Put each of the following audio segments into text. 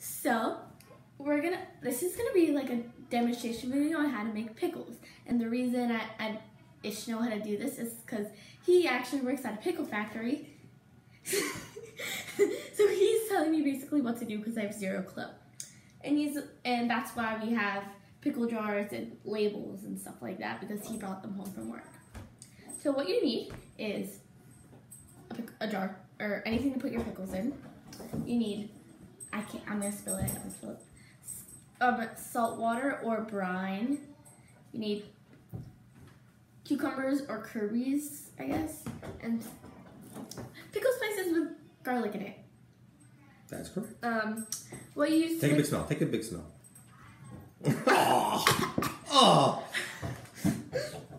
So, we're gonna, this is gonna be like a demonstration video on how to make pickles. And the reason I, I Ish know how to do this is because he actually works at a pickle factory. so he's telling me basically what to do because I have zero clue. And he's, and that's why we have pickle jars and labels and stuff like that because he brought them home from work. So what you need is a, a jar or anything to put your pickles in. You need, I can't, I'm gonna spill it, I'm gonna spill it. Um, salt water or brine. You need cucumbers or Kirby's, I guess, and pickle spices with garlic in it. That's correct. Um, what you use Take a big smell. Take a big smell. oh, oh.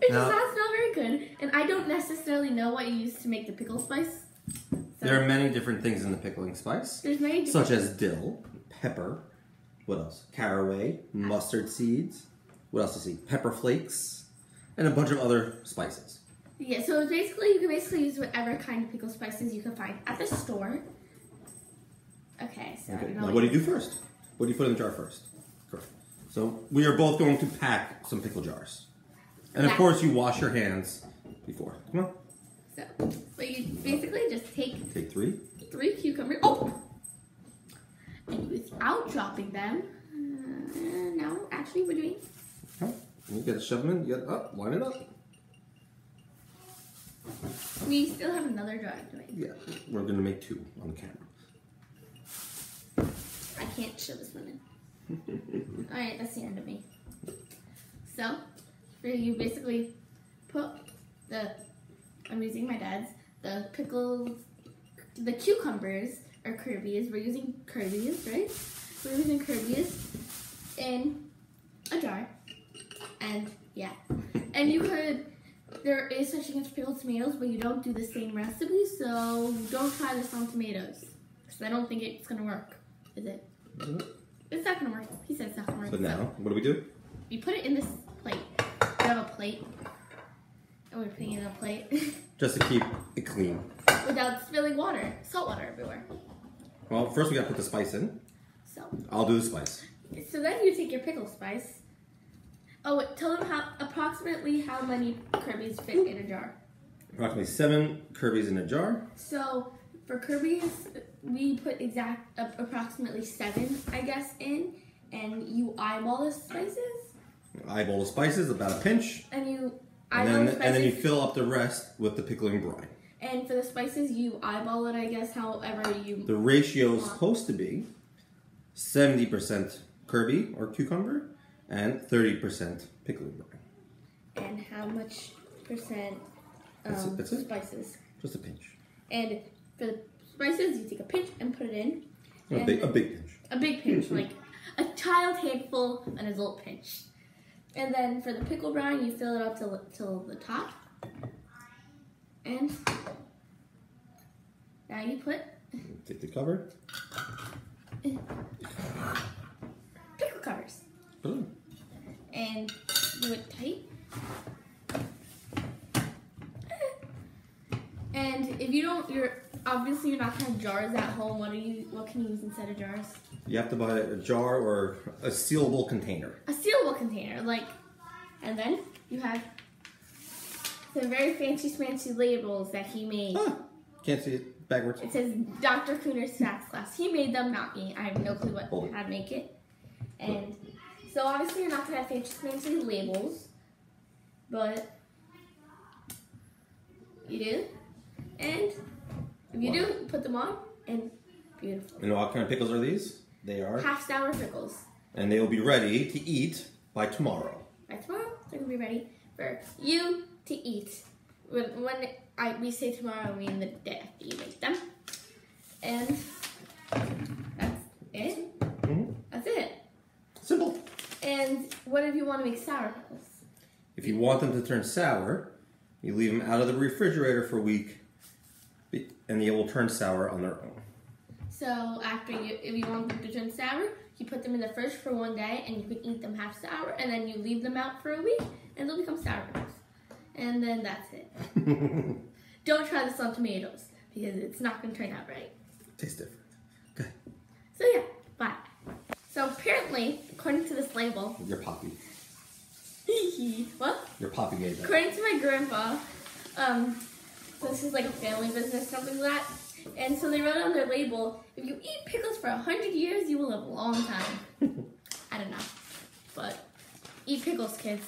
It does Now- not smell very good, and I don't necessarily know what you use to make the pickle spice. There are many different things in the pickling spice, there's many different. such as dill, pepper, what else? Caraway, mustard seeds. What else do you see? Pepper flakes, and a bunch of other spices. Yeah, so basically you can basically use whatever kind of pickle spices you can find at the store. Okay, so Okay. don't know Now, what what do you do first? What do you put in the jar first? Correct. So we are both going to pack some pickle jars, and of Yeah. course you wash your hands before. Come on, So, but you basically just take take three. three cucumbers. Oh, and without dropping them. Uh, no, actually, we're doing. Okay. You gotta shove them in. You gotta up, line it up. We still have another jar to make. Yeah, we're gonna make two on the camera. I can't show this one in. All right, that's the end of me. So, you basically put the, I'm using my dad's, the pickles, the cucumbers are Kirby's. We're using Kirby's, right? We're using Kirby's in a jar. And yeah. And you could, there is such thing as pickled tomatoes, but you don't do the same recipe, so don't try this on tomatoes. Because I don't think it's going to work. Is it? Mm-hmm. It's not gonna work. He said it's not gonna work. So now, what do we do? we put it in this plate. We have a plate. And we're putting it in a plate Just to keep it clean. without spilling water, salt water everywhere. Well, first we gotta put the spice in. So, I'll do the spice. so then you take your pickle spice. Oh, wait, tell them how approximately how many Kirby's fit in a jar. Approximately seven Kirby's in a jar. So for Kirby's, we put exact uh, approximately seven, I guess, in, and you eyeball the spices, Eyeball the spices, about a pinch, and you and then and then you fill up the rest with the pickling brine. And for the spices, you eyeball it, I guess, however you. The ratio is supposed to be seventy percent Kirby or cucumber and thirty percent pickling brine. And how much percent That's it- um, that's it. spices. Just a pinch. And for the spices, you take a pinch and put it in. A big, a big pinch. a big pinch, like a child handful, an adult pinch. And then for the pickle brine, you fill it up till, till the top. And now you put Take the cover. pickle covers. Boom. and do it tight. And if you don't, you're obviously you're not gonna have jars at home. What do you? What can you use instead of jars? You have to buy a jar or a sealable container. A sealable container, like, and then you have some very fancy fancy labels that he made. Ah, can't see it backwards. It says Dr. Cooner's Snacks Class. He made them, not me. I have no clue what Oh. how to make it. And so obviously you're not gonna have fancy fancy labels, but you do. And if you do, put them on and beautiful. And what kind of pickles are these? They are, Half sour pickles. and they will be ready to eat by tomorrow. By tomorrow, they're gonna be ready for you to eat. When, when I we say tomorrow, I mean the day after you make them. And that's it. Mhm. That's it. Simple. And what if you want to make sour pickles? If you want them to turn sour, you leave them out of the refrigerator for a week, and they will turn sour on their own. So after you, if you want them to turn sour, you put them in the fridge for one day, and you can eat them half sour, and then you leave them out for a week, and they'll become sour. And then that's it. Don't try this on tomatoes because it's not going to turn out right. Tastes different. Okay. So yeah, bye. So apparently, according to this label, Your poppy. what? Your poppy gave that. According to my grandpa, um, so this is like a family business, something like that. And so they wrote on their label, if you eat pickles for a hundred years, you will live a long time. I don't know, but eat pickles, kids.